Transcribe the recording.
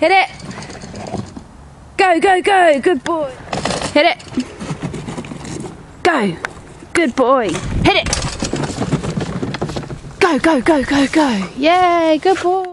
Hit it. Go, go, go. Good boy. Hit it. Go. Good boy. Hit it. Go, go, go, go, go. Yay, good boy.